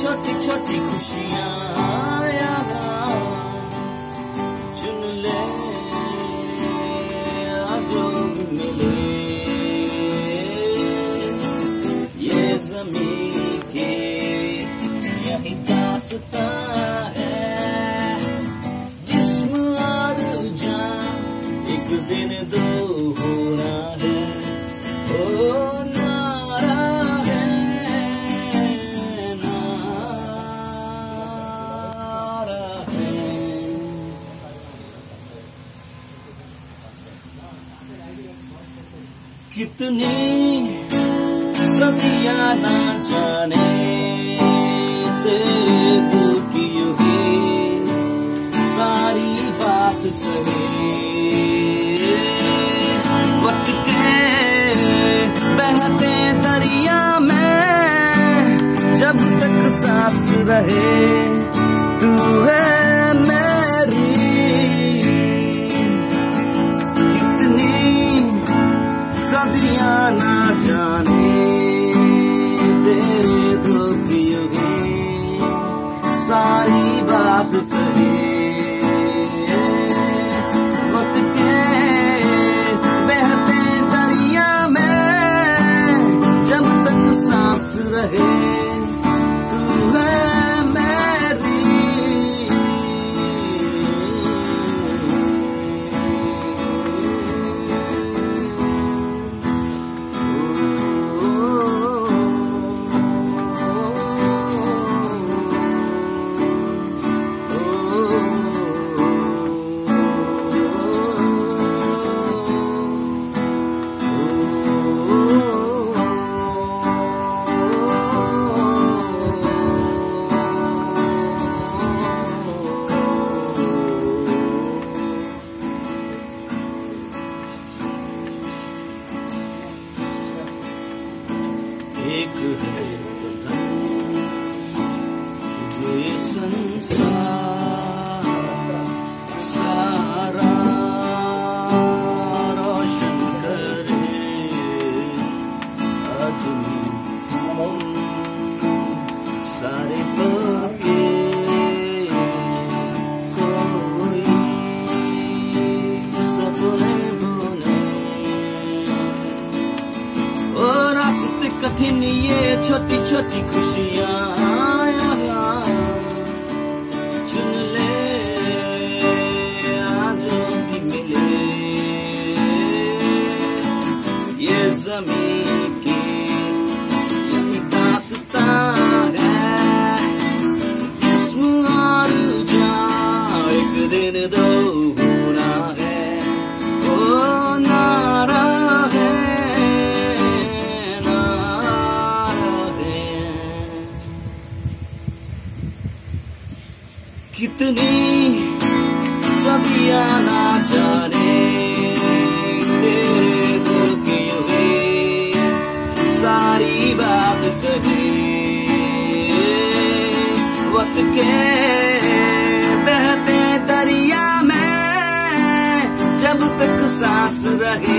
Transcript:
छोटी छोटी खुशियाँ चुन ले जो मिले। ये ज़मीन के यही कितनी सदियाँ ना जाने तेरे की युगी सारी बात कहे वक्त के बहते दरिया में जब तक सांस रहे, तू है सदियाँ ना जाने तेरे सारी बात कहे। कठिन ये छोटी छोटी खुशियाँ। कितनी सदियाँ ना जाने तेरे दिल की हुई सारी बात कही। वक्त के बहते दरिया में जब तक सांस रहे